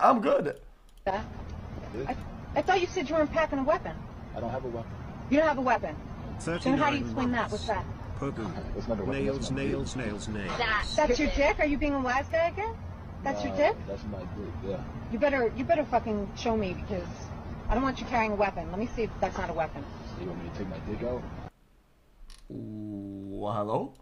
I'm good. I, I thought you said you weren't packing a weapon. I don't have a weapon. You don't have a weapon. Then how do you explain that? What's that? Pogu. Nails. Nails, nails, nails, nails. That's your dick? Are you being a wise guy again? That's your dick? That's my dick. Yeah. You better you better fucking show me because I don't want you carrying a weapon. Let me see if that's not a weapon. So you want me to take my dick out? Well, hello?